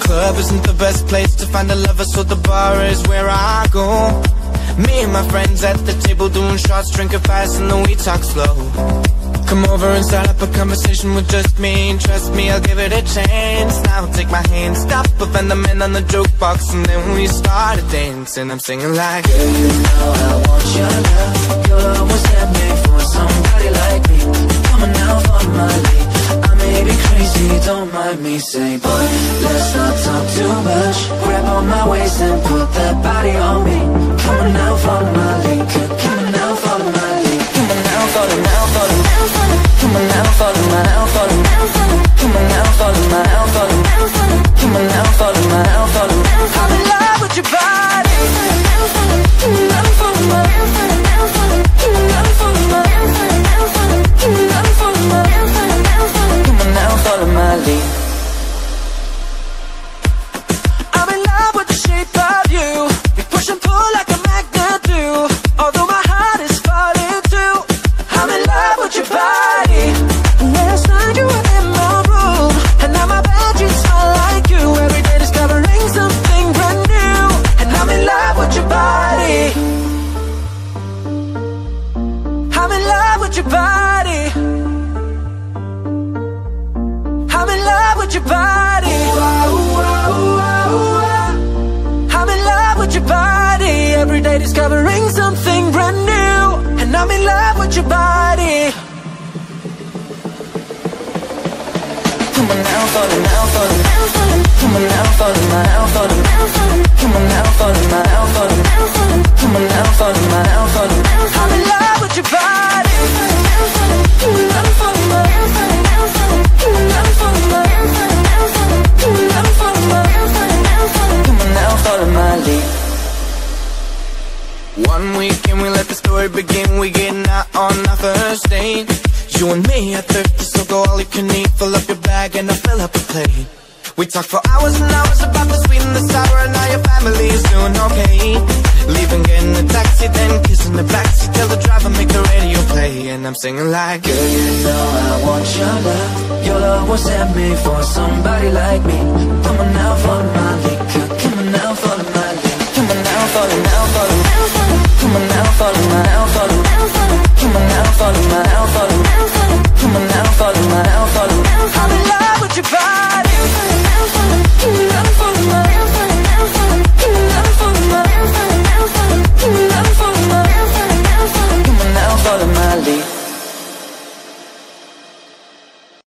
club isn't the best place to find a lover, so the bar is where I go. Me and my friends at the table doing shots, drinking fast, and then we talk slow. Come over and start up a conversation with just me. Trust me, I'll give it a chance. Now take my hand, stop, offend the man on the jukebox, and then we start to dance. And I'm singing like, Girl, you know I want your love. Was don't mind me. Say, boy, let's not talk too much. Grab on my waist and put that body on me. Come on now, follow my lead. With your body. I'm in love with your body. I'm in love with your body. Every day discovering something brand new. And I'm in love with your body. Come on now, follow now, story begin. We getting out on our first date. You and me are thirsty, so go all you can eat. Fill up your bag and I'll fill up a plate. We talk for hours and hours about the sweet and the sour and how your family is doing okay. Leaving, getting a taxi, then kissing the backseat. Tell the driver make the radio play, and I'm singing like. Girl, you know I want your love. Your love was handmade for somebody like me. Come on Come on now, follow my follow follow. Come on now, follow my now,